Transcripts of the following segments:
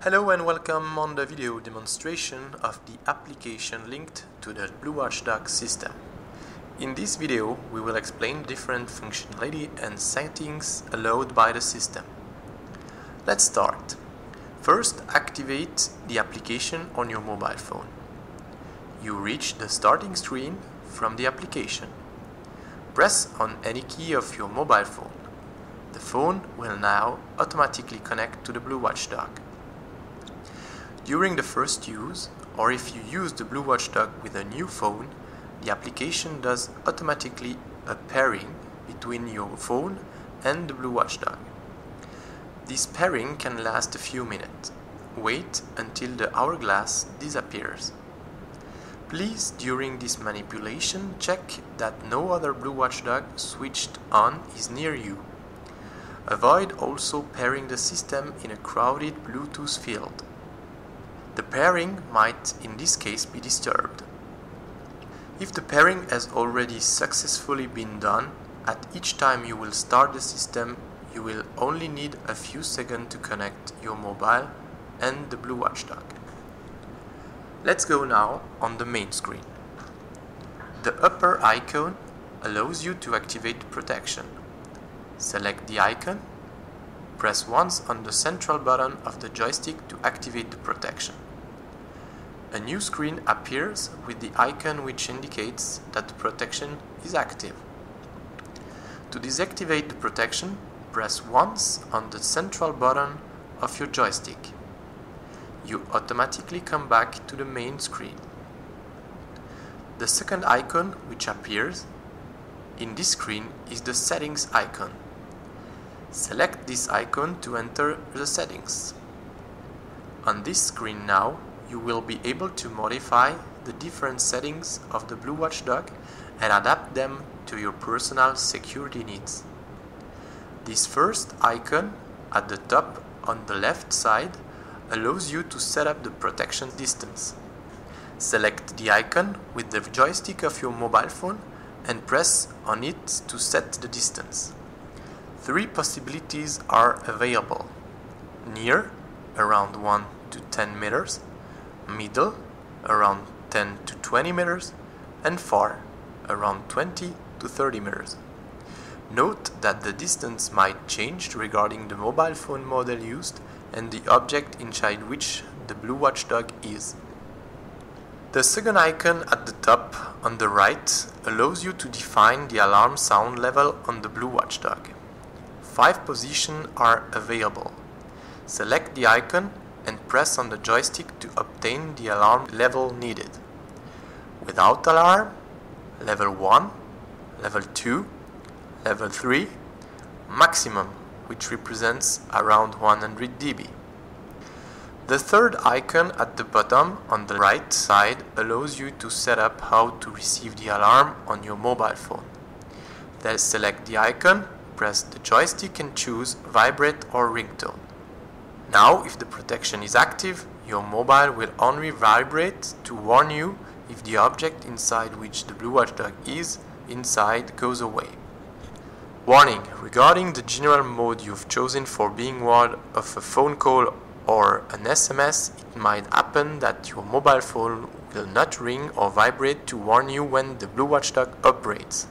Hello and welcome on the video demonstration of the application linked to the Blue Watchdog system. In this video we will explain different functionality and settings allowed by the system. Let's start. First activate the application on your mobile phone. You reach the starting screen from the application. Press on any key of your mobile phone. The phone will now automatically connect to the Blue Watchdog. During the first use, or if you use the Blue Watchdog with a new phone, the application does automatically a pairing between your phone and the Blue Watchdog. This pairing can last a few minutes. Wait until the hourglass disappears. Please, during this manipulation, check that no other Blue Watchdog switched on is near you. Avoid also pairing the system in a crowded Bluetooth field. The pairing might in this case be disturbed. If the pairing has already successfully been done, at each time you will start the system, you will only need a few seconds to connect your mobile and the Blue Watchdog. Let's go now on the main screen. The upper icon allows you to activate protection. Select the icon, press once on the central button of the joystick to activate the protection. A new screen appears with the icon which indicates that the protection is active. To deactivate the protection, press once on the central button of your joystick. You automatically come back to the main screen. The second icon which appears in this screen is the settings icon. Select this icon to enter the settings. On this screen now, you will be able to modify the different settings of the Blue Watchdog and adapt them to your personal security needs. This first icon at the top on the left side allows you to set up the protection distance. Select the icon with the joystick of your mobile phone and press on it to set the distance. Three possibilities are available. Near, around 1 to 10 meters, middle, around 10 to 20 meters, and far, around 20 to 30 meters. Note that the distance might change regarding the mobile phone model used and the object inside which the Blue Watchdog is. The second icon at the top on the right allows you to define the alarm sound level on the Blue Watchdog. Five positions are available. Select the icon and press on the joystick to obtain the alarm level needed. Without alarm, level 1, level 2, level 3, maximum, which represents around 100 dB. The third icon at the bottom on the right side allows you to set up how to receive the alarm on your mobile phone. Then select the icon, press the joystick and choose vibrate or ringtone. Now, if the protection is active, your mobile will only vibrate to warn you if the object inside which the Blue Watchdog is inside goes away. Warning regarding the general mode you've chosen for being warned of a phone call or an SMS, it might happen that your mobile phone will not ring or vibrate to warn you when the Blue Watchdog operates.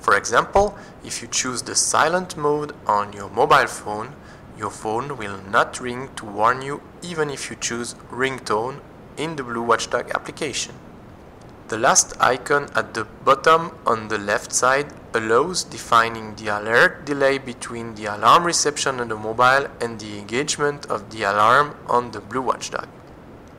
For example, if you choose the silent mode on your mobile phone, your phone will not ring to warn you even if you choose ringtone in the Blue Watchdog application. The last icon at the bottom on the left side allows defining the alert delay between the alarm reception on the mobile and the engagement of the alarm on the Blue Watchdog.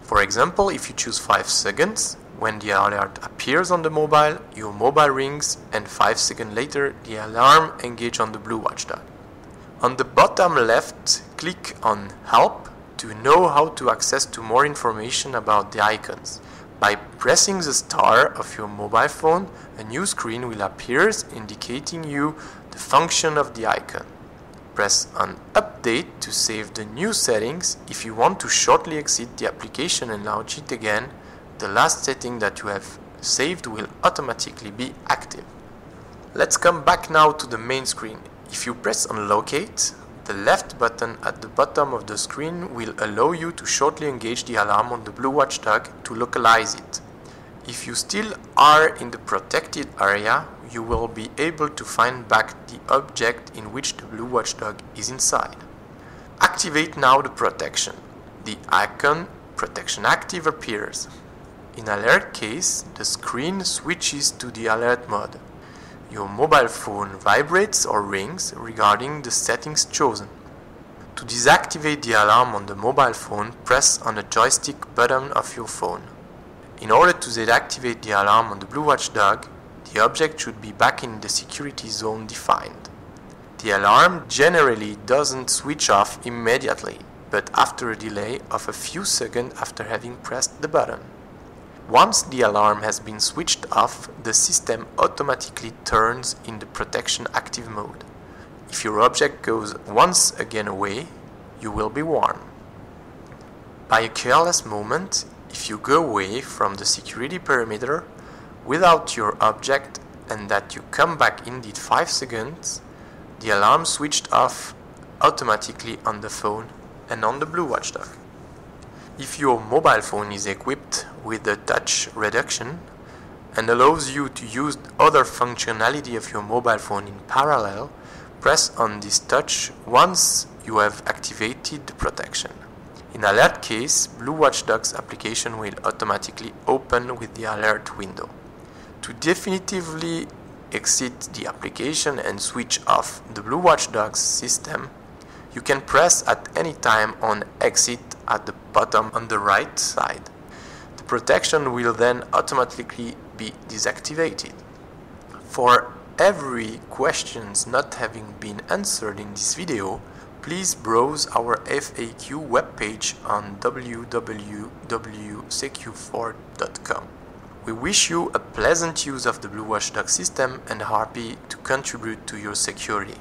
For example, if you choose 5 seconds, when the alert appears on the mobile, your mobile rings and 5 seconds later the alarm engages on the Blue Watchdog. On the bottom left, click on Help to know how to access to more information about the icons. By pressing the star of your mobile phone, a new screen will appear indicating you the function of the icon. Press on Update to save the new settings. If you want to shortly exit the application and launch it again, the last setting that you have saved will automatically be active. Let's come back now to the main screen. If you press on Locate, The left button at the bottom of the screen will allow you to shortly engage the alarm on the Blue watch Watchdog to localize it. If you still are in the protected area, you will be able to find back the object in which the Blue Watchdog is inside. Activate now the protection. The icon Protection Active appears. In alert case, the screen switches to the alert mode. Your mobile phone vibrates or rings regarding the settings chosen. To deactivate the alarm on the mobile phone, press on the joystick button of your phone. In order to deactivate the alarm on the Blue Watchdog, the object should be back in the security zone defined. The alarm generally doesn't switch off immediately, but after a delay of a few seconds after having pressed the button. Once the alarm has been switched off, the system automatically turns in the protection active mode. If your object goes once again away, you will be warned. By a careless moment, if you go away from the security perimeter without your object and that you come back indeed 5 seconds, the alarm switched off automatically on the phone and on the Blue Watchdog. If your mobile phone is equipped with the touch reduction and allows you to use other functionality of your mobile phone in parallel, press on this touch once you have activated the protection. In alert case, Blue Watchdog's application will automatically open with the alert window. To definitively exit the application and switch off the Blue Watchdog's system, you can press at any time on exit at the bottom on the right side. The protection will then automatically be deactivated. For every questions not having been answered in this video, please browse our FAQ webpage on www.secu4.com. We wish you a pleasant use of the Blue Watchdog system and are happy to contribute to your security.